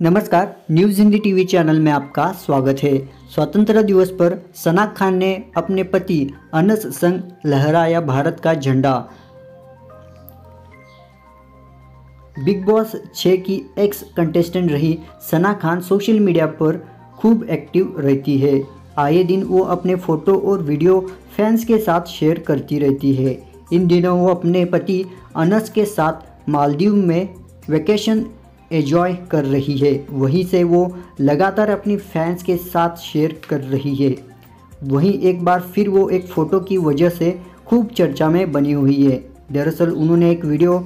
नमस्कार news Hindi TV channel में आपका स्वागत है। स्वतंत्रता दिवस पर सना खान ने अपने पति अनस संग लहराया भारत का झंडा। बिग बॉस छः की एक्स कंटेस्टेंट रही सना खान सोशल मीडिया पर खूब एक्टिव रहती है। आए दिन वो अपने फ़ोटो और वीडियो फैंस के साथ शेयर करती रहती है। इन दिनों वो अपने पति अनस के साथ मालदीव में वेकेशन एंजॉय कर रही है। वहीं से वो लगातार अपनी फैंस के साथ शेयर कर रही है। वहीं एक बार फिर वो एक फ़ोटो की वजह से खूब चर्चा में बनी हुई है। दरअसल उन्होंने एक वीडियो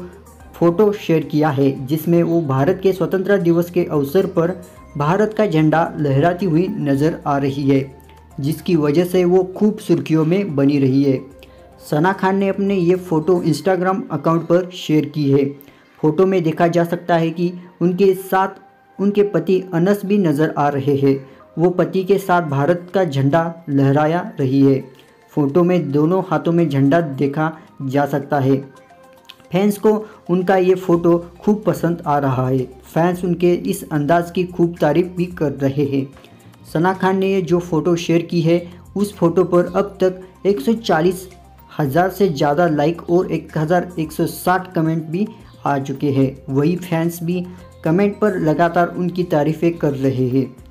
फ़ोटो शेयर किया है, जिसमें वो भारत के स्वतंत्रता दिवस के अवसर पर भारत का झंडा लहराती हुई नज़र आ रही है, जिसकी वजह से वो खूब सुर्खियों में बनी रही है। सना खान ने अपने ये फ़ोटो इंस्टाग्राम अकाउंट पर शेयर की है। फ़ोटो में देखा जा सकता है कि उनके साथ उनके पति अनस भी नज़र आ रहे हैं। वो पति के साथ भारत का झंडा लहराया रही है। फ़ोटो में दोनों हाथों में झंडा देखा जा सकता है। फैंस को उनका ये फ़ोटो खूब पसंद आ रहा है। फैंस उनके इस अंदाज़ की खूब तारीफ़ भी कर रहे हैं। सना खान ने जो फ़ोटो शेयर की है, उस फ़ोटो पर अब तक 140 हज़ार से ज़्यादा लाइक और 1160 कमेंट भी आ चुके हैं। वही फैंस भी कमेंट पर लगातार उनकी तारीफ़ें कर रहे हैं।